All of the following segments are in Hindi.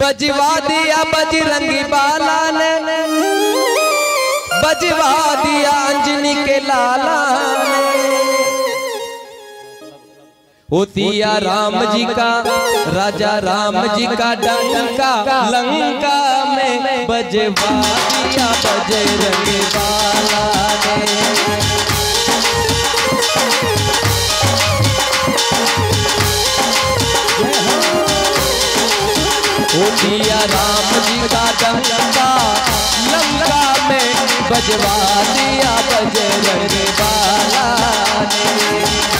बजवा दिया बजरंगी बाला ने बजवा दिया अंजनी के लाला ने हो दिया राम जी का, राजा राम जी का डंका, लंका में बजवा दिया बजरंगी बाला ने दिया राम जी का डंका लंका में बजवा दिया बजरंग बाला ने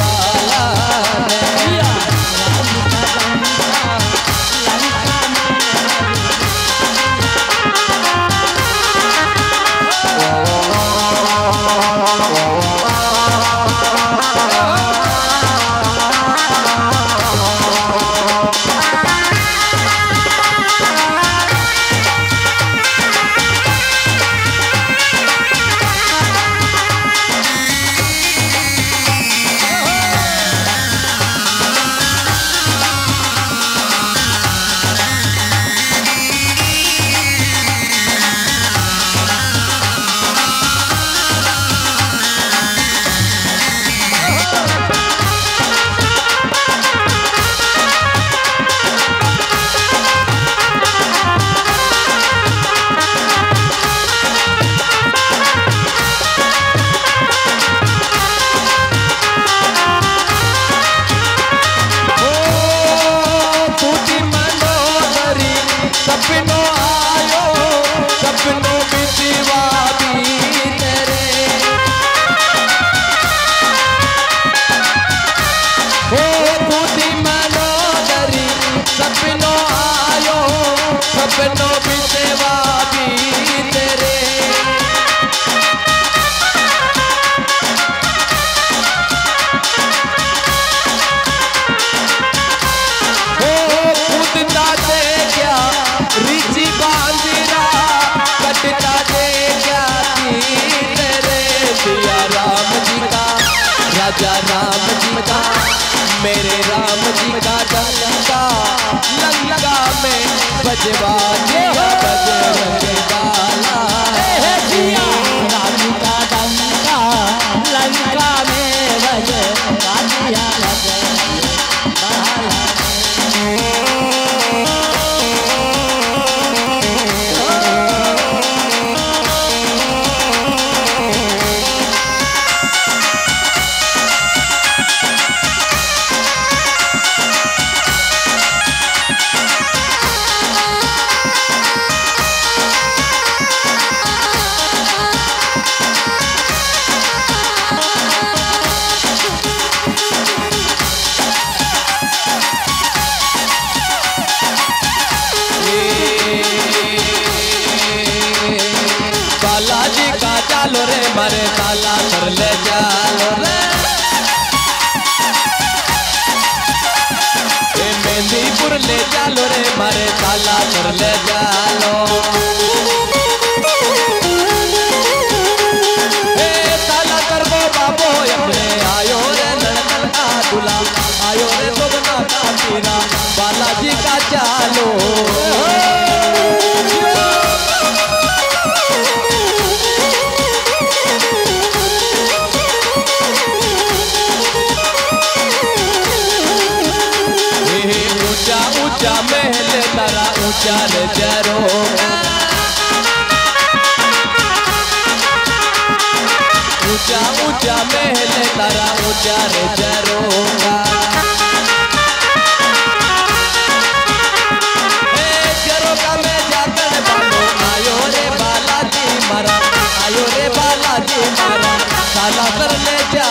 राजा राम जी का। मेरे राम जी का जा लंका में बजवा के बजरंग रे, मारे ताला कर ले जालो रे। ए मेहंदीपुर ले जालो रे, मारे काला कर ले चालो तारा ऊँचा रे जरोगा ऊँचा ऊँचा महल तारा ऊँचा रे बालो आयो रे बालाजी मारा आयो रे बालाजी मारा साला कर ले जानो